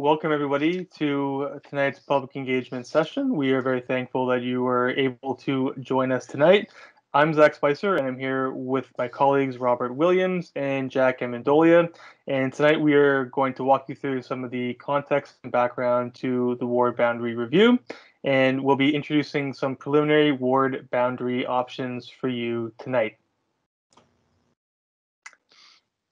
welcome everybody to tonight's public engagement session. We are very thankful that you were able to join us tonight. I'm Zach Spicer, and I'm here with my colleagues Robert Williams and Jack Amendolia. And tonight we are going to walk you through some of the context and background to the ward boundary review. And we'll be introducing some preliminary ward boundary options for you tonight.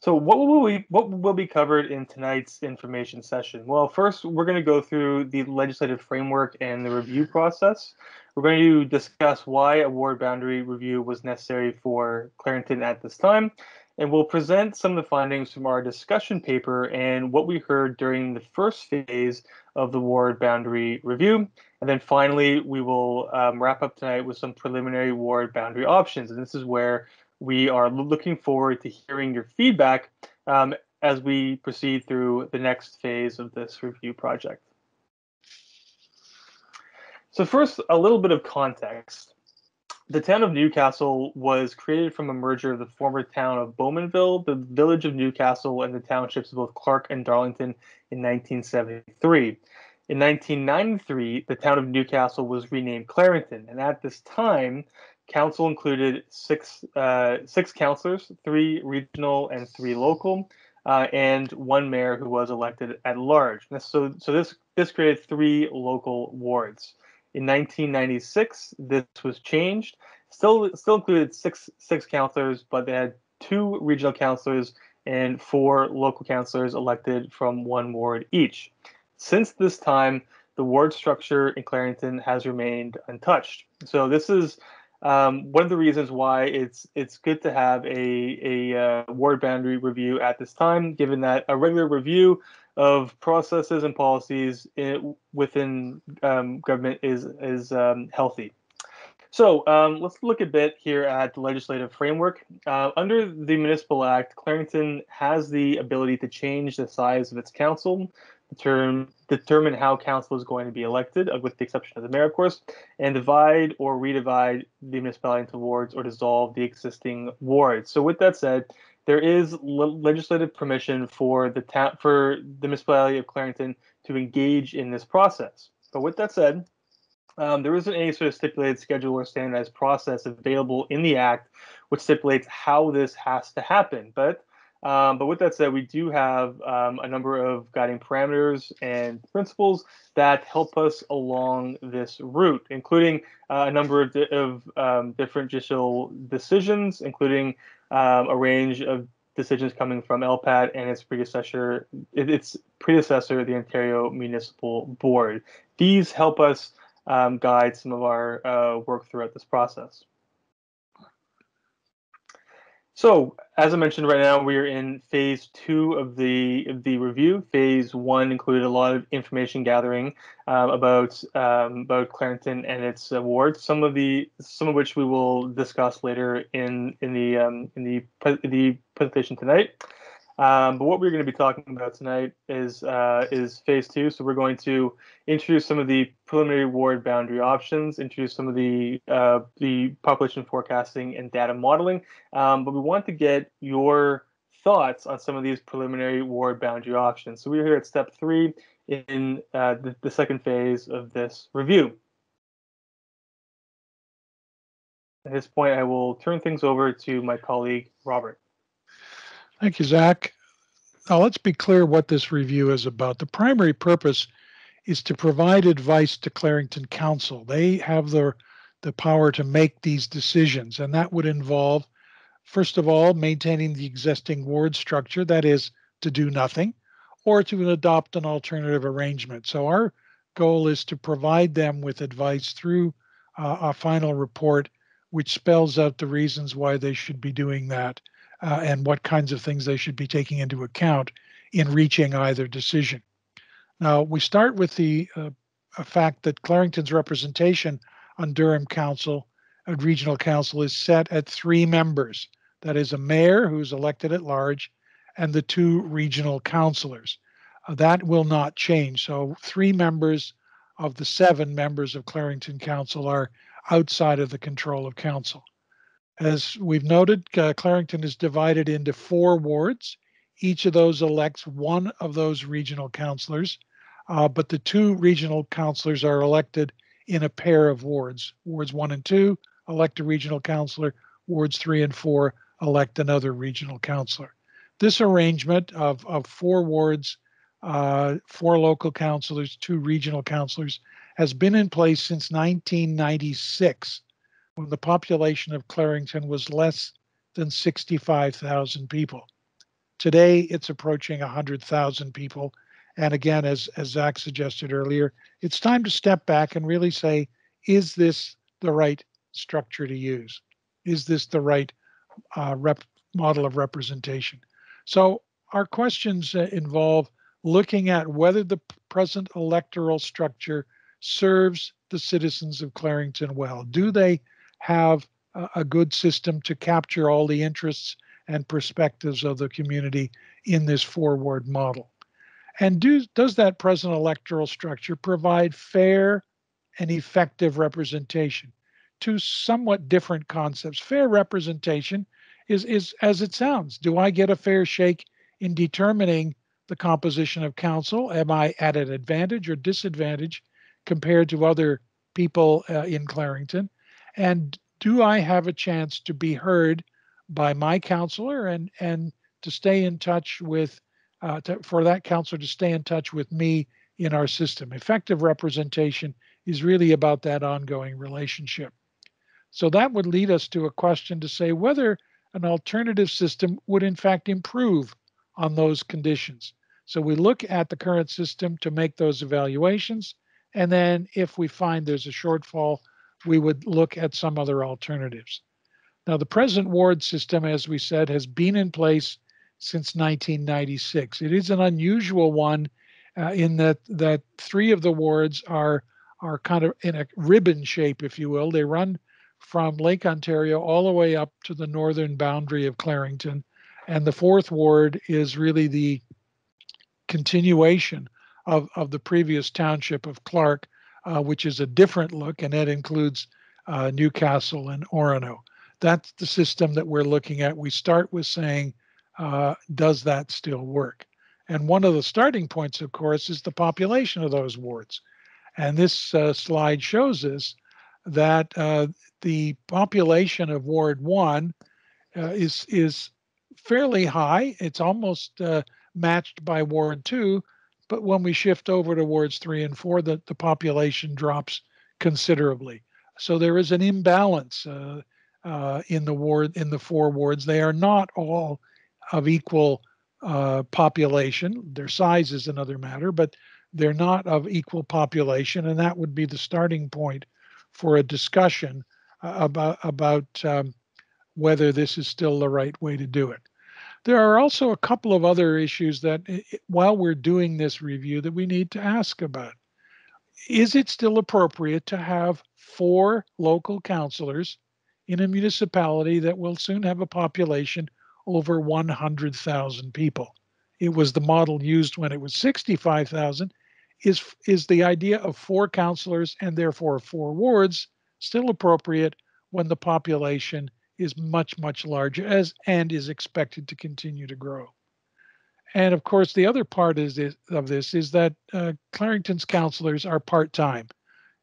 So what will we what will be covered in tonight's information session? Well, first we're going to go through the legislative framework and the review process. We're going to discuss why a ward boundary review was necessary for Clarington at this time, and we'll present some of the findings from our discussion paper and what we heard during the first phase of the ward boundary review. And then finally, we will um, wrap up tonight with some preliminary ward boundary options. And this is where we are looking forward to hearing your feedback um, as we proceed through the next phase of this review project. So first, a little bit of context. The town of Newcastle was created from a merger of the former town of Bowmanville, the village of Newcastle, and the townships of both Clark and Darlington in 1973. In 1993, the town of Newcastle was renamed Clarington, and at this time, council included six uh, six councilors, three regional and three local, uh, and one mayor who was elected at large. So, so this this created three local wards. In 1996, this was changed. Still, still included six six councilors, but they had two regional councilors and four local councilors elected from one ward each. Since this time, the ward structure in Clarington has remained untouched. So this is um, one of the reasons why it's it's good to have a a uh, ward boundary review at this time, given that a regular review of processes and policies in, within um, government is is um, healthy. So um, let's look a bit here at the legislative framework. Uh, under the Municipal Act, Clarington has the ability to change the size of its council determine determine how council is going to be elected, uh, with the exception of the mayor, of course, and divide or redivide the municipality into wards or dissolve the existing wards. So, with that said, there is legislative permission for the ta- for the municipality of Clarington to engage in this process. But with that said, um, there isn't any sort of stipulated schedule or standardized process available in the act which stipulates how this has to happen. But um, but with that said, we do have um, a number of guiding parameters and principles that help us along this route, including uh, a number of, di- of um, different judicial decisions, including um, a range of decisions coming from LPAT and its predecessor, its predecessor, the Ontario Municipal Board. These help us um, guide some of our uh, work throughout this process. So, as I mentioned, right now we are in phase two of the of the review. Phase one included a lot of information gathering um, about um, about Clarington and its awards. Some of the some of which we will discuss later in in the um, in the the presentation tonight. Um, but what we're going to be talking about tonight is uh, is phase two. So we're going to introduce some of the preliminary ward boundary options, introduce some of the uh, the population forecasting and data modeling. Um, but we want to get your thoughts on some of these preliminary ward boundary options. So we're here at step three in uh, the, the second phase of this review. At this point, I will turn things over to my colleague, Robert. Thank you, Zach. Now, let's be clear what this review is about. The primary purpose is to provide advice to Clarington Council. They have the, the power to make these decisions, and that would involve, first of all, maintaining the existing ward structure, that is, to do nothing, or to adopt an alternative arrangement. So, our goal is to provide them with advice through uh, a final report which spells out the reasons why they should be doing that uh, and what kinds of things they should be taking into account in reaching either decision. Now, we start with the uh, fact that Clarington's representation on Durham Council and Regional Council is set at three members. That is a mayor who's elected at large and the two regional councilors. Uh, that will not change. So, three members of the seven members of Clarington Council are outside of the control of council. As we've noted, uh, Clarington is divided into four wards. Each of those elects one of those regional councilors. uh, but the two regional councilors are elected in a pair of wards. Wards one and two elect a regional councilor, wards three and four elect another regional councilor. This arrangement of, of four wards, uh, four local councilors, two regional councilors, has been in place since 1996 when the population of Clarington was less than 65,000 people. Today, it's approaching 100,000 people. And again, as, as Zach suggested earlier, it's time to step back and really say, is this the right structure to use? Is this the right uh, rep model of representation? So our questions uh, involve looking at whether the present electoral structure serves the citizens of Clarington well. Do they have a, good system to capture all the interests and perspectives of the community in this four ward model? And do, does that present electoral structure provide fair and effective representation? Two somewhat different concepts. Fair representation is, is as it sounds. Do I get a fair shake in determining the composition of council? Am I at an advantage or disadvantage compared to other people uh, in Clarington? And do I have a chance to be heard by my counselor and and to stay in touch with uh, to, for that counselor to stay in touch with me in our system. Effective representation is really about that ongoing relationship. So that would lead us to a question to say whether an alternative system would in fact improve on those conditions. So we look at the current system to make those evaluations. And then if we find there's a shortfall, we would look at some other alternatives. Now, the present ward system, as we said, has been in place since 1996. It is an unusual one uh, in that that three of the wards are are kind of in a ribbon shape, if you will. They run from Lake Ontario all the way up to the northern boundary of Clarington, and the fourth ward is really the continuation of of the previous township of Clark, uh, which is a different look, and that includes uh, Newcastle and Orono. That's the system that we're looking at. We start with saying uh, does that still work? And one of the starting points, of course, is the population of those wards. And this uh, slide shows us that uh, the population of Ward 1 uh, is, is fairly high. It's almost matched by Ward 2. But when we shift over to wards 3 and 4, the, the population drops considerably. So there is an imbalance uh, in the ward in the four wards. They are not all of equal uh, population. Their size is another matter, but they're not of equal population, and that would be the starting point for a discussion uh, about about um, whether this is still the right way to do it. There are also a couple of other issues that, eh, eh, while we're doing this review, that we need to ask about. Is it still appropriate to have four local councilors in a municipality that will soon have a population over 100,000 people. It was the model used when it was 65,000. Is is the idea of four councilors and therefore four wards still appropriate when the population is much much larger as and is expected to continue to grow? And of course, the other part is, is of this is that uh, Clarington's councilors are part time.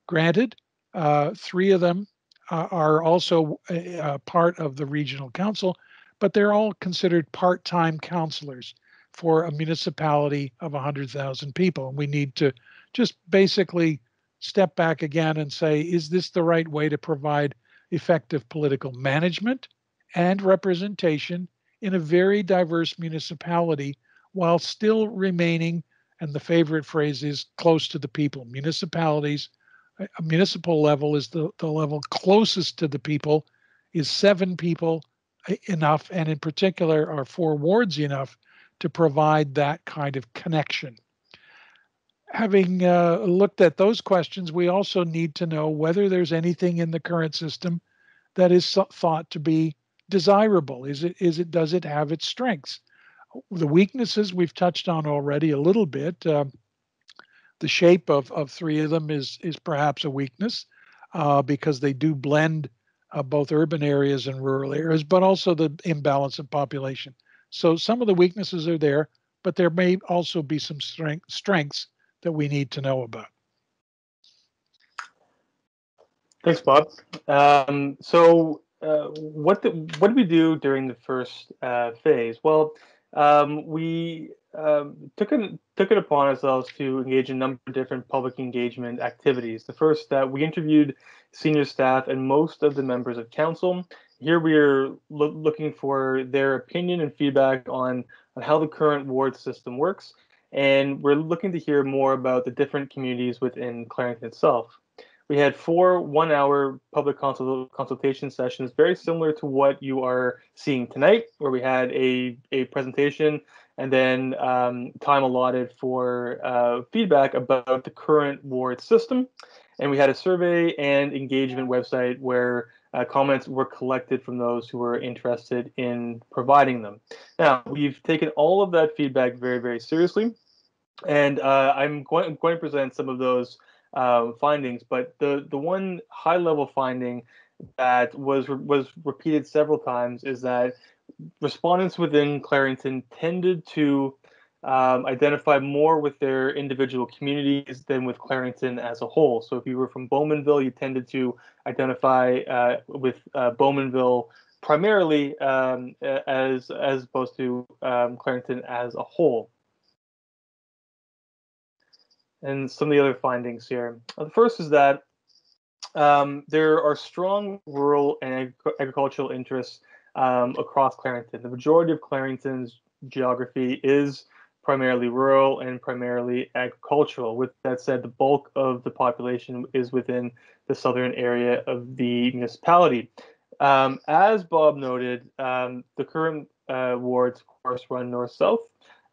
Granted, uh, three of them uh, are also a, a part of the regional council, but they're all considered part-time councilors for a municipality of 100,000 people. And we need to just basically step back again and say, is this the right way to provide effective political management and representation in a very diverse municipality while still remaining, and the favorite phrase is close to the people. Municipalities, a municipal level is the, the level closest to the people, is seven people uh, enough, and in particular, are four wards enough to provide that kind of connection. Having uh, looked at those questions, we also need to know whether there's anything in the current system that is thought to be desirable. Is it? Is it? Does it have its strengths? The weaknesses we've touched on already a little bit. Uh, the shape of, of three of them is is perhaps a weakness uh, because they do blend uh, both urban areas and rural areas, but also the imbalance of population. So some of the weaknesses are there, but there may also be some strength, strengths that we need to know about? Thanks, Bob. Um, so, uh, what the, what did we do during the first uh, phase? Well, um, we um, took it took it upon ourselves to engage in a number of different public engagement activities. The first that we interviewed senior staff and most of the members of council. Here we are lo looking for their opinion and feedback on on how the current ward system works, and we're looking to hear more about the different communities within Clarington itself. We had four one-hour public consult consultation sessions, very similar to what you are seeing tonight, where we had a, a presentation and then um, time allotted for uh, feedback about the current ward system. And we had a survey and engagement website where uh, comments were collected from those who were interested in providing them. Now, we've taken all of that feedback very, very seriously. And uh, I'm going, going, to present some of those uh, findings, but the, the one high level finding that was, was repeated several times is that respondents within Clarington tended to um, identify more with their individual communities than with Clarington as a whole. So if you were from Bowmanville, you tended to identify uh, with uh, Bowmanville primarily um, as as opposed to um, Clarington as a whole. And some of the other findings here. The first is that um, there are strong rural and ag agricultural interests um, across Clarington. The majority of Clarington's geography is primarily rural and primarily agricultural. With that said, the bulk of the population is within the southern area of the municipality. Um, as Bob noted, um, the current uh, wards, of course, run north-south,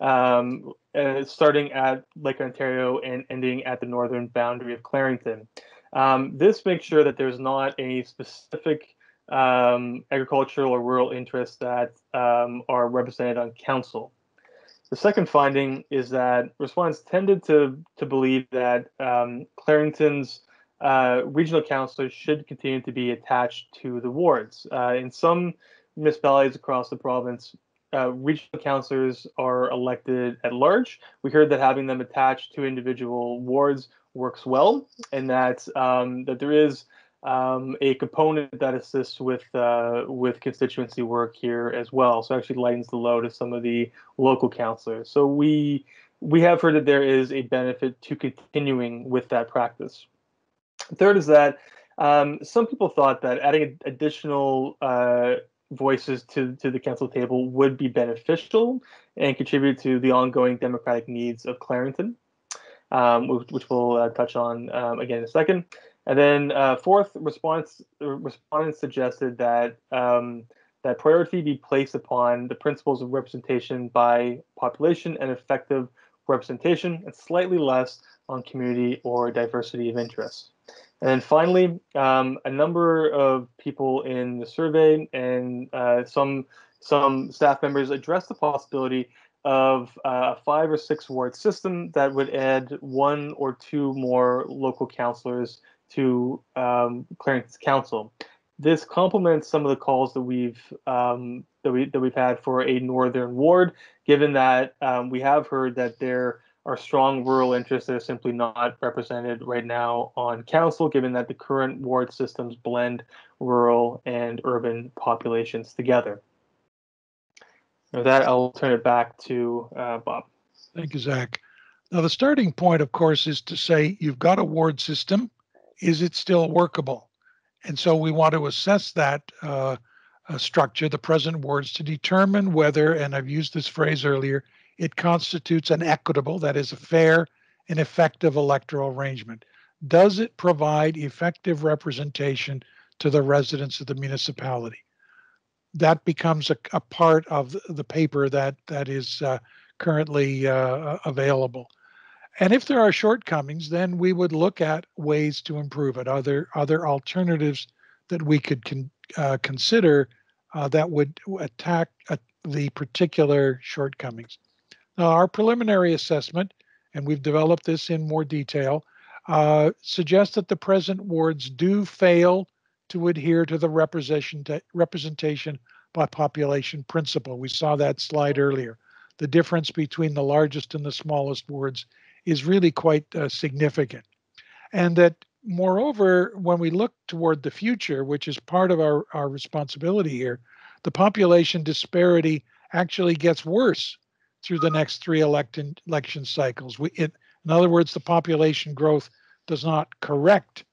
um, uh, starting at Lake Ontario and ending at the northern boundary of Clarington. Um, this makes sure that there's not any specific um, agricultural or rural interests that um, are represented on council. The second finding is that respondents tended to, to believe that um, Clarington's uh, regional councilors should continue to be attached to the wards. Uh, in some municipalities across the province, uh, regional councilors are elected at large. We heard that having them attached to individual wards works well, and that um, that there is um, a component that assists with uh, with constituency work here as well. So actually lightens the load of some of the local councilors. So we we have heard that there is a benefit to continuing with that practice. Third is that um, some people thought that adding additional uh, voices to, to the council table would be beneficial and contribute to the ongoing democratic needs of Clarington, um, which, which, we'll uh, touch on um, again in a second. And then uh, fourth, response respondents suggested that um, that priority be placed upon the principles of representation by population and effective representation, and slightly less on community or diversity of interest. And then finally, um, a number of people in the survey and uh, some some staff members addressed the possibility of uh, a five or six ward system that would add one or two more local councilors to um, Clarington's council. This complements some of the calls that we've um, that we that we've had for a northern ward, given that um, we have heard that there are strong rural interests that are simply not represented right now on council, given that the current ward systems blend rural and urban populations together. With that, I'll turn it back to uh, Bob. Thank you, Zach. Now, the starting point, of course, is to say you've got a ward system is it still workable? And so we want to assess that uh, uh, structure, the present wards, to determine whether, and I've used this phrase earlier, it constitutes an equitable, that is, a fair and effective electoral arrangement. Does it provide effective representation to the residents of the municipality? That becomes a, a part of the paper that that is uh, currently uh, available. And if there are shortcomings, then we would look at ways to improve it. Are there other alternatives that we could con, uh, consider uh, that would attack uh, the particular shortcomings? Now, our preliminary assessment, and we've developed this in more detail, uh, suggests that the present wards do fail to adhere to the representation, representation by population principle. We saw that slide earlier. The difference between the largest and the smallest wards is really quite uh, significant. And that, moreover, when we look toward the future, which is part of our, our responsibility here, the population disparity actually gets worse through the next three election, election cycles. We, it, in other words, the population growth does not correct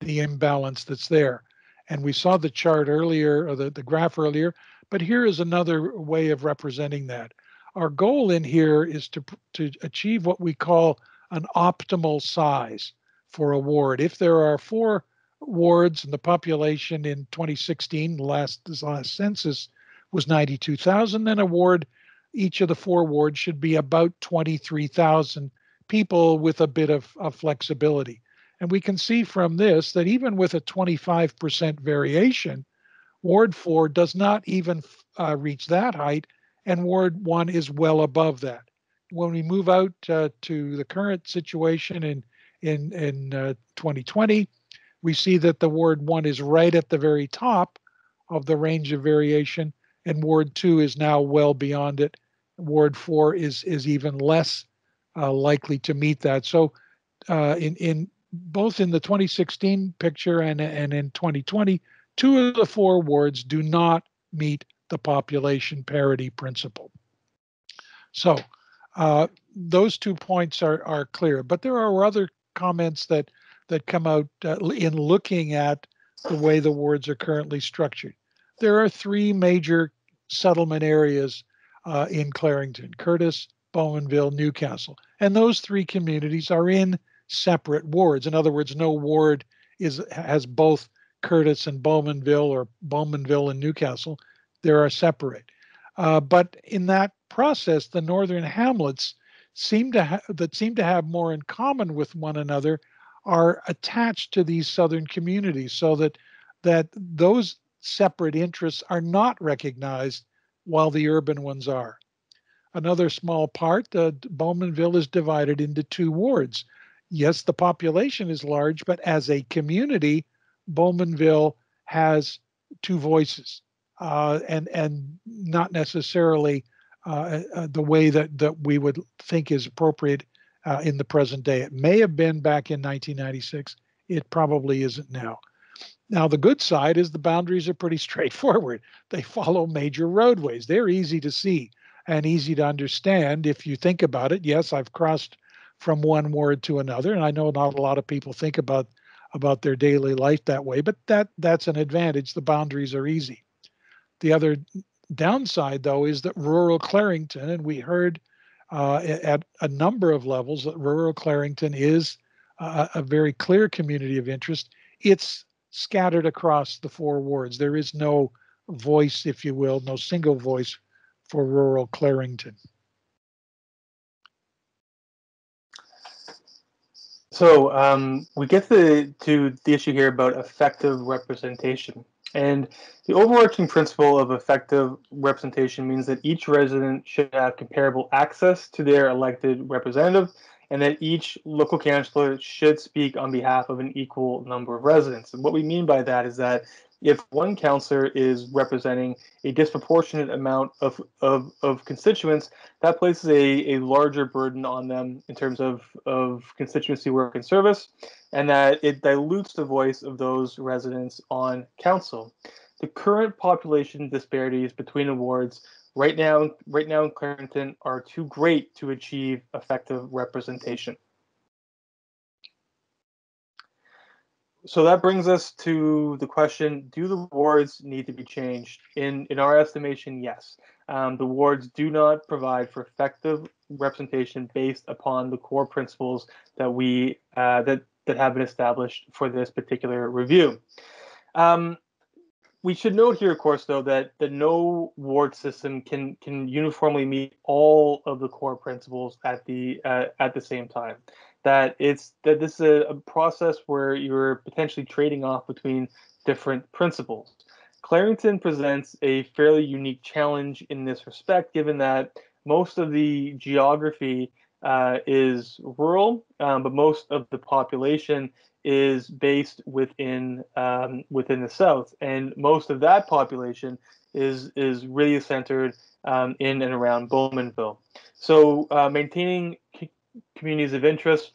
the imbalance that's there. And we saw the chart earlier, or the, the graph earlier, but here is another way of representing that. Our goal in here is to, to achieve what we call an optimal size for a ward. If there are four wards and the population in 2016, the last, the last census was 92,000, then a ward, each of the four wards should be about 23,000 people with a bit of, of flexibility. And we can see from this that even with a 25% variation, Ward 4 does not even uh, reach that height, and Ward 1 is well above that. When we move out uh, to the current situation in, in, in uh, 2020, we see that the Ward 1 is right at the very top of the range of variation, and Ward 2 is now well beyond it. Ward 4 is, is even less uh, likely to meet that. So, uh, in, in both in the 2016 picture and, and in 2020, two of the four wards do not meet the population parity principle. So uh, those two points are, are clear, but there are other comments that that come out uh, in looking at the way the wards are currently structured. There are three major settlement areas uh, in Clarington, Courtice, Bowmanville, Newcastle. And those three communities are in separate wards. In other words, no ward is has both Courtice and Bowmanville or Bowmanville and Newcastle. They are separate. Uh, but in that process, the northern hamlets seem to ha- that seem to have more in common with one another are attached to these southern communities, so that that those separate interests are not recognized while the urban ones are. Another small part, uh, Bowmanville is divided into two wards yes, the population is large, but as a community, Bowmanville has two voices, uh, and and not necessarily uh, uh, the way that that we would think is appropriate uh, in the present day. It may have been back in 1996. It probably isn't now. Now, the good side is the boundaries are pretty straightforward. They follow major roadways. They're easy to see and easy to understand if you think about it. Yes, I've crossed from one ward to another. And I know not a lot of people think about about their daily life that way, but that that's an advantage. The boundaries are easy. The other downside, though, is that rural Clarington, and we heard uh, at a number of levels that rural Clarington is a, a very clear community of interest. It's scattered across the four wards. There is no voice, if you will, no single voice for rural Clarington. So um, we get to, to the issue here about effective representation. And the overarching principle of effective representation means that each resident should have comparable access to their elected representative and that each local councillor should speak on behalf of an equal number of residents. And what we mean by that is that if one councillor is representing a disproportionate amount of, of, of constituents, that places a, a larger burden on them in terms of, of constituency work and service, and that it dilutes the voice of those residents on council. The current population disparities between awards right now, right now in Clarington are too great to achieve effective representation. so that brings us to the question do the wards need to be changed? In in our estimation yes. Um, the wards do not provide for effective representation based upon the core principles that we uh, that that have been established for this particular review. Um, we should note here, of course, though, that the no ward system can can uniformly meet all of the core principles at the uh, at the same time that it's that this is a, a process where you're potentially trading off between different principles. Clarington presents a fairly unique challenge in this respect, given that most of the geography uh, is rural, um, but most of the population is based within um, within the south, and most of that population is is really centered um, in and around Bowmanville. So uh, maintaining communities of interest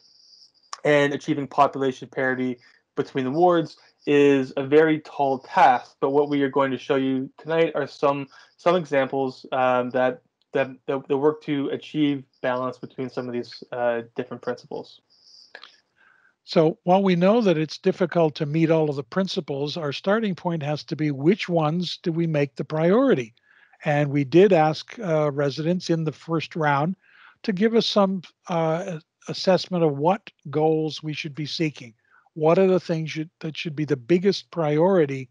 and achieving population parity between the wards is a very tall task. But what we are going to show you tonight are some some examples um, that, that, that work to achieve balance between some of these uh, different principles. So while we know that it's difficult to meet all of the principles, our starting point has to be which ones do we make the priority? And we did ask uh, residents in the first round to give us some uh, assessment of what goals we should be seeking. What are the things that should be the biggest priority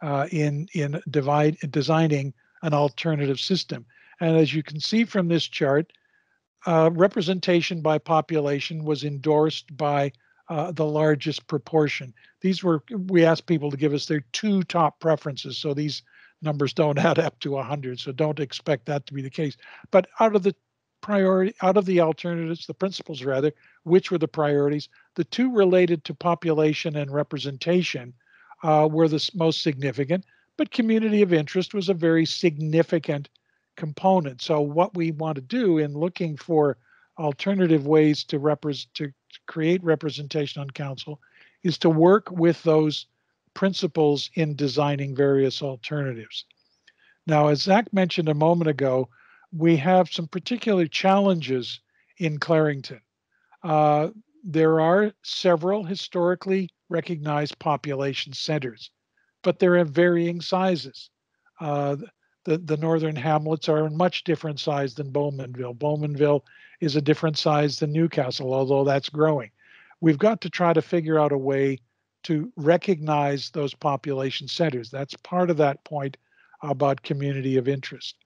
uh, in in divide, designing an alternative system? And as you can see from this chart, uh, representation by population was endorsed by uh, the largest proportion. These were, we asked people to give us their two top preferences. So these numbers don't add up to 100. So don't expect that to be the case. But out of the priority, out of the alternatives, the principles rather, which were the priorities, the two related to population and representation uh, were the most significant. But community of interest was a very significant component. So what we want to do in looking for alternative ways to, repre- to create representation on council is to work with those principles in designing various alternatives. Now, as Zach mentioned a moment ago, we have some particular challenges in Clarington. Uh, there are several historically recognized population centers, but they're of varying sizes. Uh, the, the northern hamlets are in much different size than Bowmanville. Bowmanville is a different size than Newcastle, although that's growing. We've got to try to figure out a way to recognize those population centers. That's part of that point about community of interest.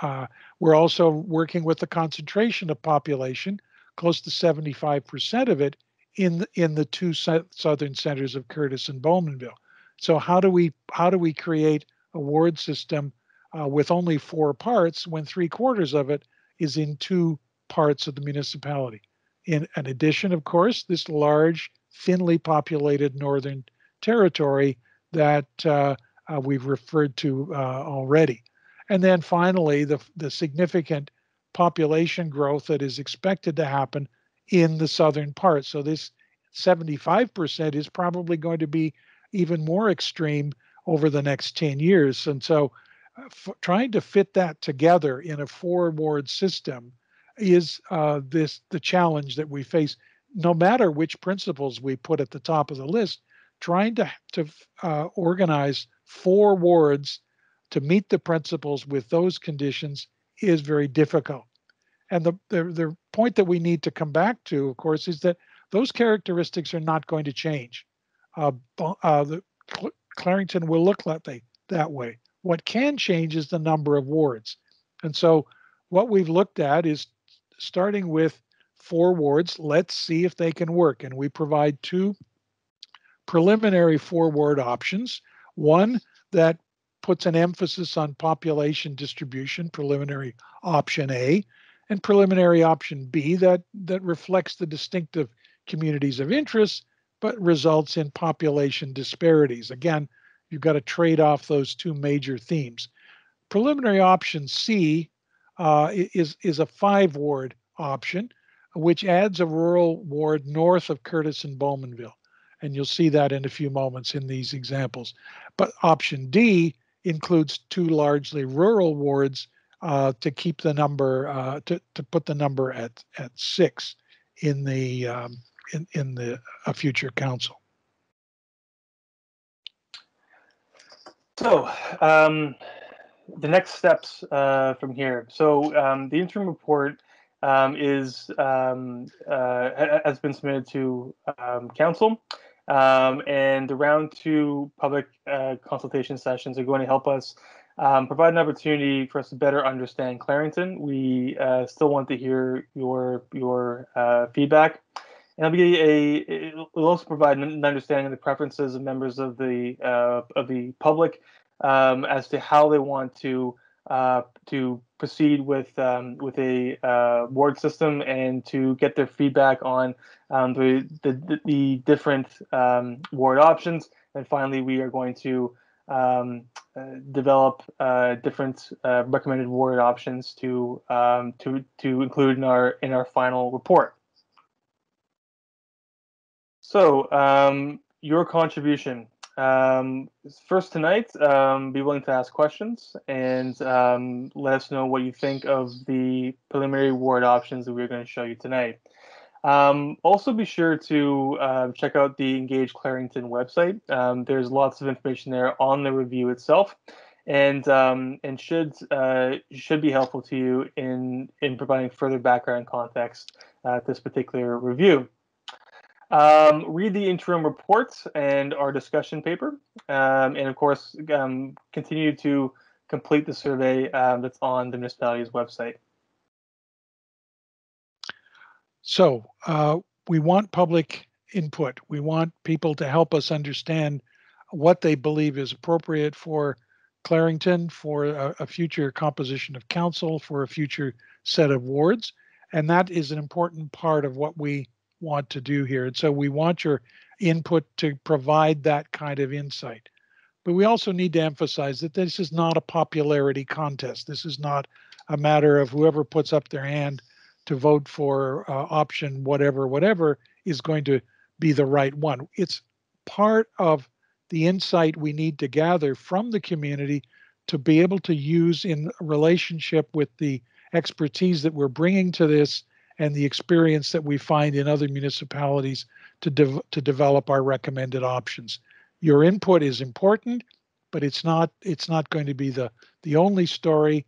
Uh, we're also working with the concentration of population, close to 75% of it in the, in the two southern centers of Courtice and Bowmanville. So how do we how do we create a ward system uh, with only four parts when three quarters of it is in two parts of the municipality. In, in addition, of course, this large, thinly populated northern territory that uh, uh, we've referred to uh, already. And then finally, the, the significant population growth that is expected to happen in the southern part. So this 75% is probably going to be even more extreme over the next 10 years. And so f- trying to fit that together in a four ward system is uh, this the challenge that we face no matter which principles we put at the top of the list trying to to uh, organize four wards to meet the principles with those conditions is very difficult. And the, the the point that we need to come back to of course is that those characteristics are not going to change. Uh, uh, the Clarington will look like they, that way. What can change is the number of wards. And so what we've looked at is starting with four wards, let's see if they can work. And we provide two preliminary four ward options. One that puts an emphasis on population distribution, preliminary option A, and preliminary option B that, that reflects the distinctive communities of interest, but results in population disparities. Again, you've got to trade off those two major themes. Preliminary option C uh, is, is a five ward option, which adds a rural ward north of Courtice and Bowmanville. And you'll see that in a few moments in these examples. But option D includes two largely rural wards uh, to keep the number, uh, to, to put the number at, at six in the, um, in, in the a future council. So, um, the next steps uh, from here. So, um, the interim report um, is um, uh, has been submitted to um, council, um, and the round two public uh, consultation sessions are going to help us provide an opportunity for us to better understand Clarington. We uh, still want to hear your your uh, feedback and it'll be a it will also provide an understanding of the preferences of members of the uh, of the public um, as to how they want to uh, to proceed with um, with a uh, ward system and to get their feedback on um, the, the the different um, ward options. And finally, we are going to um, uh, develop uh, different uh, recommended ward options to um, to to include in our in our final report. So, your contribution. Um, first tonight, um, be willing to ask questions and um, let us know what you think of the preliminary ward options that we're going to show you tonight. Um, also, be sure to uh, check out the Engage Clarington website. Um, there's lots of information there on the review itself, and um, and should uh, should be helpful to you in in providing further background context at this particular review. Um, read the interim reports and our discussion paper, um, and of course, um, continue to complete the survey um, that's on the municipality's website. So uh, we want public input. We want people to help us understand what they believe is appropriate for Clarington, for a, a future composition of council, for a future set of wards. And that is an important part of what we want to do here. And so we want your input to provide that kind of insight. But we also need to emphasize that this is not a popularity contest. This is not a matter of whoever puts up their hand to vote for uh, option whatever, whatever is going to be the right one. It's part of the insight we need to gather from the community to be able to use in relationship with the expertise that we're bringing to this and the experience that we find in other municipalities to, de- to develop our recommended options. Your input is important, but it's not it's not going to be the the only story.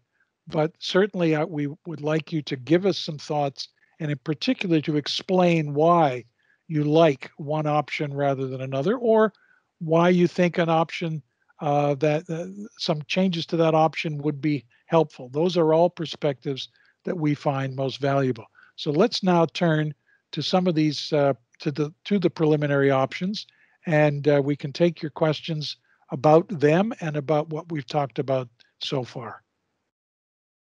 But certainly, uh, we would like you to give us some thoughts, and in particular, to explain why you like one option rather than another, or why you think an option uh, that uh, some changes to that option would be helpful. Those are all perspectives that we find most valuable. So let's now turn to some of these uh, to the to the preliminary options, and uh, we can take your questions about them and about what we've talked about so far.